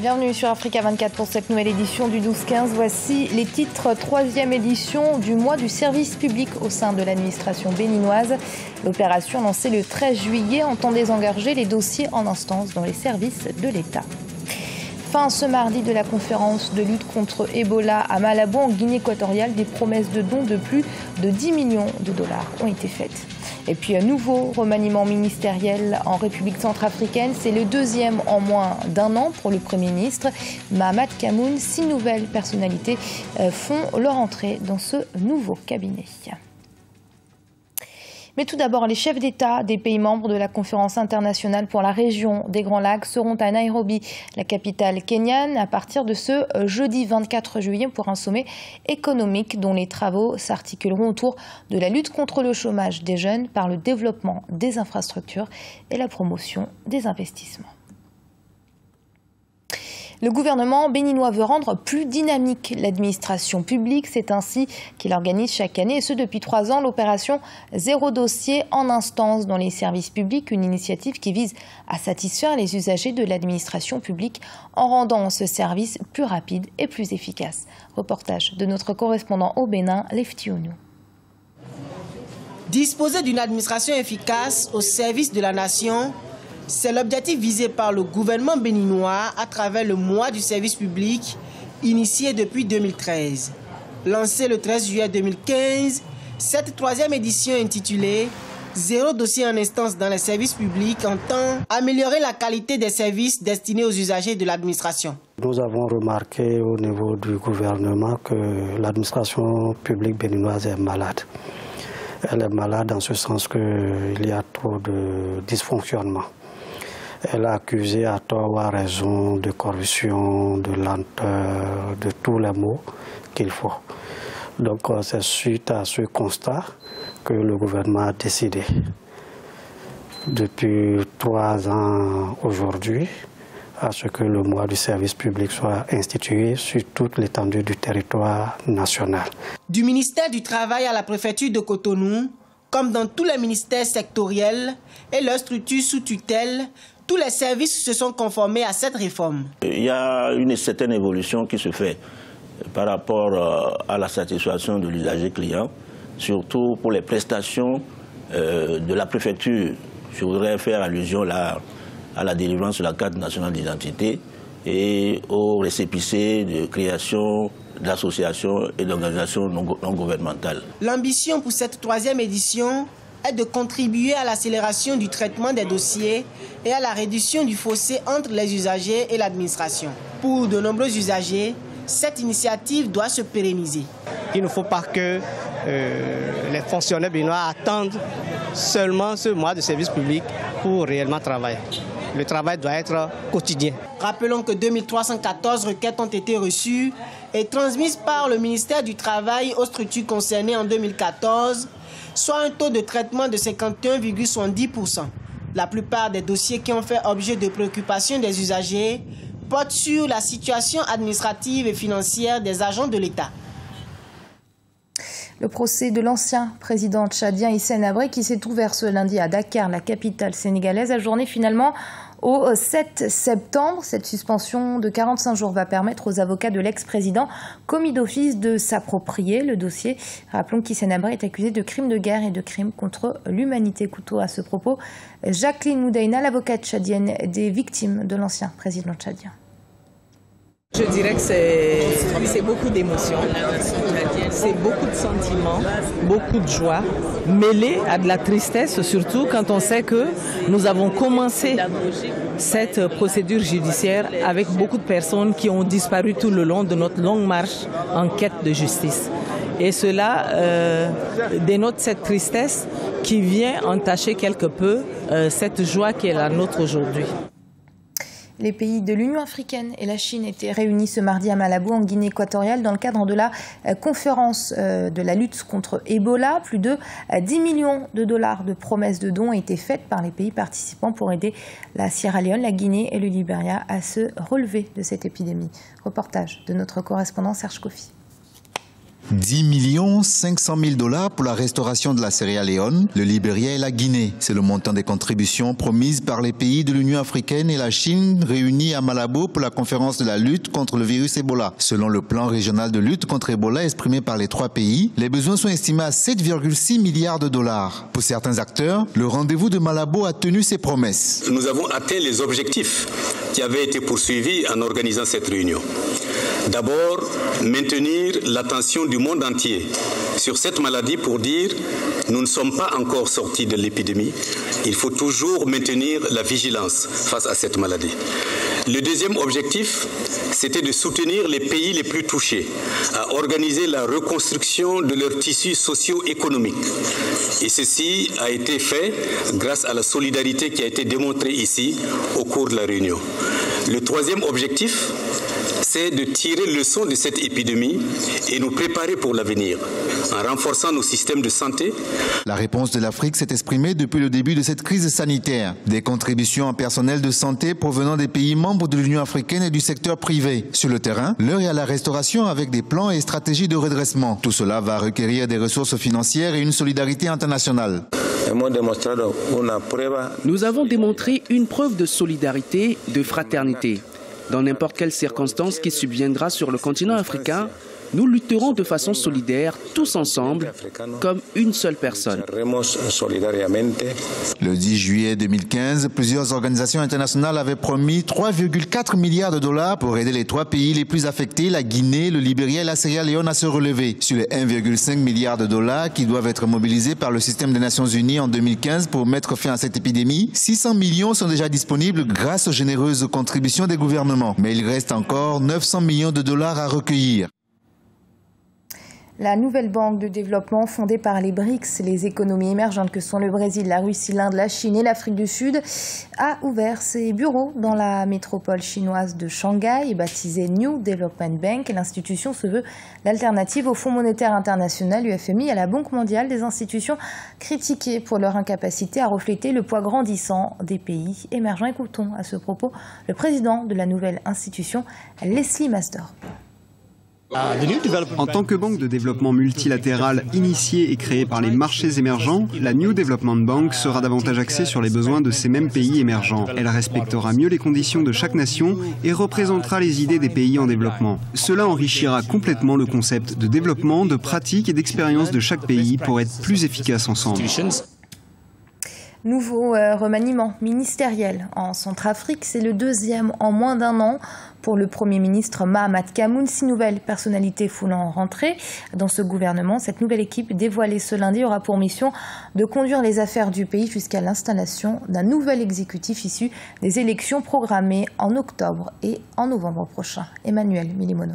Bienvenue sur Africa 24 pour cette nouvelle édition du 12-15. Voici les titres troisième édition du mois du service public au sein de l'administration béninoise. L'opération lancée le 13 juillet entend désengager les dossiers en instance dans les services de l'État. Fin ce mardi de la conférence de lutte contre Ebola à Malabo en Guinée équatoriale. Des promesses de dons de plus de 10 millions de dollars ont été faites. Et puis un nouveau remaniement ministériel en République centrafricaine. C'est le deuxième en moins d'un an pour le Premier ministre. Mahamat Kamoun, six nouvelles personnalités euh, font leur entrée dans ce nouveau cabinet. Mais tout d'abord, les chefs d'État des pays membres de la conférence internationale pour la région des Grands Lacs seront à Nairobi, la capitale kenyane, à partir de ce euh, jeudi 24 juillet pour un sommet économique dont les travaux s'articuleront autour de la lutte contre le chômage des jeunes par le développement des infrastructures et la promotion des investissements. Le gouvernement béninois veut rendre plus dynamique l'administration publique. C'est ainsi qu'il organise chaque année, et ce depuis trois ans, l'opération Zéro dossier en instance dans les services publics, une initiative qui vise à satisfaire les usagers de l'administration publique en rendant ce service plus rapide et plus efficace. Reportage de notre correspondant au Bénin, Leftionou. Disposer d'une administration efficace au service de la nation, c'est l'objectif visé par le gouvernement béninois à travers le mois du service public initié depuis 2013. Lancé le 13 juillet 2015, cette troisième édition intitulée Zéro dossier en instance dans les services publics entend améliorer la qualité des services destinés aux usagers de l'administration. Nous avons remarqué au niveau du gouvernement que l'administration publique béninoise est malade. Elle est malade en ce sens qu'il y a trop de dysfonctionnement. Elle a accusé à tort ou à raison de corruption, de lenteur, de tous les mots qu'il faut. Donc euh, c'est suite à ce constat que le gouvernement a décidé, depuis trois ans aujourd'hui, à ce que le mois du service public soit institué sur toute l'étendue du territoire national. Du ministère du Travail à la préfecture de Cotonou, comme dans tous les ministères sectoriels et leurs structures sous tutelle, tous les services se sont conformés à cette réforme. Il y a une certaine évolution qui se fait par rapport euh, à la satisfaction de l'usager client, surtout pour les prestations euh, de la préfecture. Je voudrais faire allusion là à la délivrance de la carte nationale d'identité et au récépissé de création d'associations et d'organisations non gouvernementales. L'ambition pour cette troisième édition est de contribuer à l'accélération du traitement des dossiers et à la réduction du fossé entre les usagers et l'administration. Pour de nombreux usagers, cette initiative doit se pérenniser. Il ne faut pas que euh, les fonctionnaires béninois attendent seulement ce mois de service public pour réellement travailler. Le travail doit être quotidien. Rappelons que 2314 requêtes ont été reçues et transmises par le ministère du Travail aux structures concernées en 2014 soit un taux de traitement de 51,70%. La plupart des dossiers qui ont fait objet de préoccupation des usagers portent sur la situation administrative et financière des agents de l'État. Le procès de l'ancien président tchadien Hissène Abré qui s'est ouvert ce lundi à Dakar, la capitale sénégalaise, a journé finalement au 7 septembre. Cette suspension de 45 jours va permettre aux avocats de l'ex-président commis d'office de s'approprier le dossier. Rappelons qu'Issenabre est accusé de crimes de guerre et de crimes contre l'humanité. Couteau à ce propos, Jacqueline Moudaïna, l'avocate tchadienne des victimes de l'ancien président tchadien. Je dirais que c'est beaucoup d'émotions, c'est beaucoup de sentiments, beaucoup de joie, mêlée à de la tristesse, surtout quand on sait que nous avons commencé cette procédure judiciaire avec beaucoup de personnes qui ont disparu tout le long de notre longue marche en quête de justice. Et cela euh, dénote cette tristesse qui vient entacher quelque peu euh, cette joie qui est la nôtre aujourd'hui. Les pays de l'Union africaine et la Chine étaient réunis ce mardi à Malabo, en Guinée équatoriale, dans le cadre de la euh, conférence euh, de la lutte contre Ebola. Plus de 10 euh, millions de dollars de promesses de dons ont été faites par les pays participants pour aider la Sierra Leone, la Guinée et le Liberia à se relever de cette épidémie. Reportage de notre correspondant Serge Kofi. 10 500 000 dollars pour la restauration de la Sierra Leone, le Libéria et la Guinée. C'est le montant des contributions promises par les pays de l'Union africaine et la Chine réunis à Malabo pour la conférence de la lutte contre le virus Ebola. Selon le plan régional de lutte contre Ebola exprimé par les trois pays, les besoins sont estimés à 7,6 milliards de dollars. Pour certains acteurs, le rendez-vous de Malabo a tenu ses promesses. Nous avons atteint les objectifs qui avaient été poursuivis en organisant cette réunion. D'abord, maintenir l'attention du monde entier sur cette maladie pour dire nous ne sommes pas encore sortis de l'épidémie. Il faut toujours maintenir la vigilance face à cette maladie. Le deuxième objectif, c'était de soutenir les pays les plus touchés à organiser la reconstruction de leurs tissus socio-économiques. Et ceci a été fait grâce à la solidarité qui a été démontrée ici au cours de la réunion. Le troisième objectif, c'est de tirer leçon de cette épidémie et nous préparer pour l'avenir en renforçant nos systèmes de santé. La réponse de l'Afrique s'est exprimée depuis le début de cette crise sanitaire. Des contributions en personnel de santé provenant des pays membres de l'Union africaine et du secteur privé. Sur le terrain, l'heure est à la restauration avec des plans et stratégies de redressement. Tout cela va requérir des ressources financières et une solidarité internationale. Nous avons démontré une preuve de solidarité, de fraternité. Dans n'importe quelle circonstance qui subviendra sur le continent africain, nous lutterons de façon solidaire, tous ensemble, comme une seule personne. Le 10 juillet 2015, plusieurs organisations internationales avaient promis 3,4 milliards de dollars pour aider les trois pays les plus affectés, la Guinée, le Libéria et la Sierra Leone, à se relever. Sur les 1,5 milliard de dollars qui doivent être mobilisés par le système des Nations Unies en 2015 pour mettre fin à cette épidémie, 600 millions sont déjà disponibles grâce aux généreuses contributions des gouvernements. Mais il reste encore 900 millions de dollars à recueillir. La nouvelle banque de développement fondée par les BRICS, les économies émergentes que sont le Brésil, la Russie, l'Inde, la Chine et l'Afrique du Sud, a ouvert ses bureaux dans la métropole chinoise de Shanghai, baptisée New Development Bank. L'institution se veut l'alternative au Fonds monétaire international, UFMI, à la Banque mondiale, des institutions critiquées pour leur incapacité à refléter le poids grandissant des pays émergents. Écoutons à ce propos le président de la nouvelle institution, Leslie Master. En tant que banque de développement multilatérale initiée et créée par les marchés émergents, la New Development Bank sera davantage axée sur les besoins de ces mêmes pays émergents. Elle respectera mieux les conditions de chaque nation et représentera les idées des pays en développement. Cela enrichira complètement le concept de développement, de pratique et d'expérience de chaque pays pour être plus efficace ensemble. Nouveau euh, remaniement ministériel en Centrafrique, c'est le deuxième en moins d'un an pour le Premier ministre Mahamat Kamoun. Six nouvelles personnalités foulant rentrer dans ce gouvernement. Cette nouvelle équipe dévoilée ce lundi aura pour mission de conduire les affaires du pays jusqu'à l'installation d'un nouvel exécutif issu des élections programmées en octobre et en novembre prochain. Emmanuel Milimono.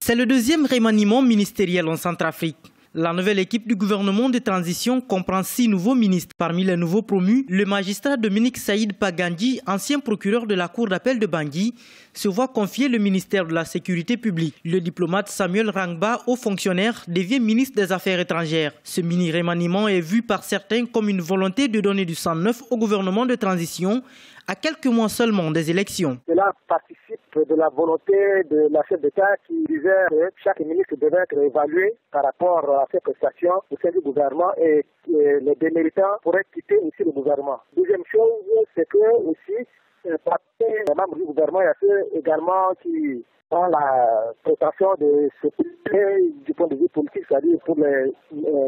C'est le deuxième remaniement ministériel en Centrafrique. La nouvelle équipe du gouvernement de transition comprend six nouveaux ministres. Parmi les nouveaux promus, le magistrat Dominique Saïd Pagandi, ancien procureur de la cour d'appel de Bangui, se voit confier le ministère de la Sécurité publique. Le diplomate Samuel Rangba, haut fonctionnaire, devient ministre des Affaires étrangères. Ce mini-remaniement est vu par certains comme une volonté de donner du sang neuf au gouvernement de transition à quelques mois seulement des élections. Cela participe de la volonté de la chef d'État qui disait que chaque ministre devait être évalué par rapport à ses prestations au sein du gouvernement et que les déméritants pourraient quitter aussi le gouvernement. Deuxième chose, c'est que aussi, membres du gouvernement, il y a ceux également qui la prétention de se du point de vue politique, c'est-à-dire pour les,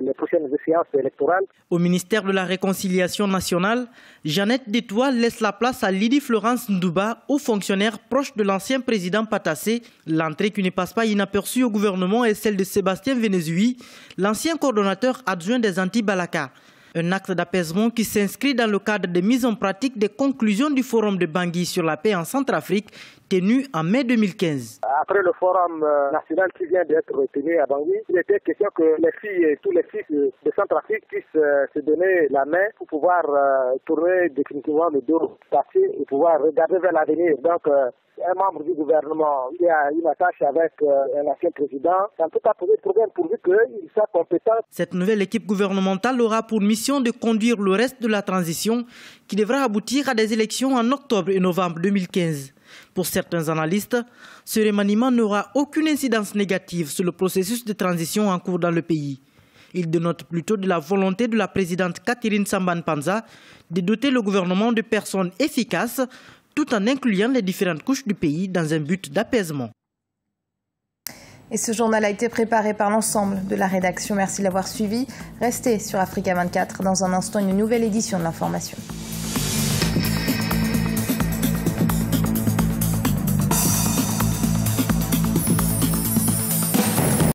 les, prochaines échéances électorales. Au ministère de la Réconciliation nationale, Jeannette Détoile laisse la place à Lydie Florence Ndouba, haut fonctionnaire proche de l'ancien président Patassé. L'entrée qui ne passe pas inaperçue au gouvernement est celle de Sébastien Vénézui, l'ancien coordonnateur adjoint des Antilles-Balaka. Un acte d'apaisement qui s'inscrit dans le cadre de mise en pratique des conclusions du Forum de Bangui sur la paix en Centrafrique tenu en mai 2015. Après le forum euh, national qui vient d'être tenu à Bangui, il était question que les filles et tous les fils de Centrafrique puissent euh, se donner la main pour pouvoir euh, tourner définitivement le dos passé et pouvoir regarder vers l'avenir. Donc, un membre du gouvernement qui a une attache avec un ancien président, ça ne peut pas poser de problème pourvu qu'il soit compétent. Cette nouvelle équipe gouvernementale aura pour mission de conduire le reste de la transition qui devra aboutir à des élections en octobre et novembre 2015. Pour certains analystes, ce remaniement n'aura aucune incidence négative sur le processus de transition en cours dans le pays. Il dénote plutôt de la volonté de la présidente Catherine Samban Panza de doter le gouvernement de personnes efficaces tout en incluant les différentes couches du pays dans un but d'apaisement. Et ce journal a été préparé par l'ensemble de la rédaction. Merci de l'avoir suivi. Restez sur Africa 24. Dans un instant, une nouvelle édition de l'information.